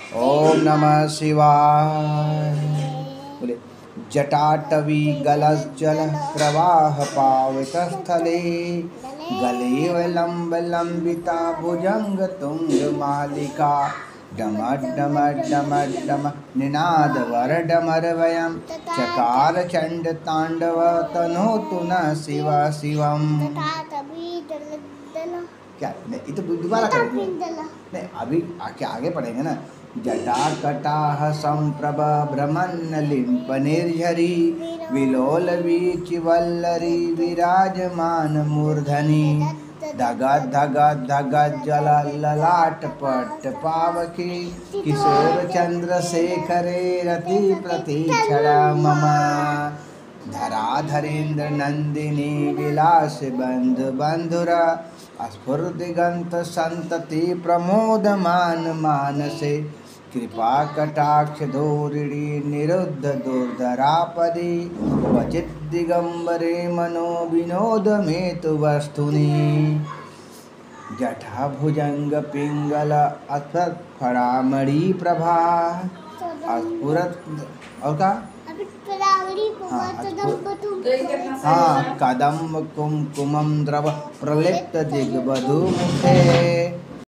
ओम नमः शिवाय। बोले, जटाटवी गलज्जल प्रवाह पावित स्थले गलेव लम्ब लम्बिता भुजंग तुंग मालिका डम डम डम डम निनाद वर डमर वयं चकार चंड तांडव तनोतु न शिव शिवम। क्या? नहीं तो दोबारा करेंगे नहीं अभी आगे आगे पढ़ेंगे ना। जटा कटाह संप्रभ भ्रमण लिंप निर्झरी विलोल वीच वल्लरी विराजमान मूर्धनि। धग धग धग जल ललाट पट पावकी किशोर चंद्र शेखरे रति प्रतीक्षण मम। धराधरेन्द्र नंदिनी विलास बंधु बंधुरा स्फुर्दिगंत संतति प्रमोदमान मानसे। कृपा कटाक्ष धोरिणी निरुद्ध दुर्धरापदि क्वचित् दिगंबरे मनो विनोद में तु वस्तुनि। जठा भुजंग पिंगल अथत फड़ामणि प्रभा। और का? हाँ कदम कुमकुम द्रव प्रलिप्त दिग्बधु मुखे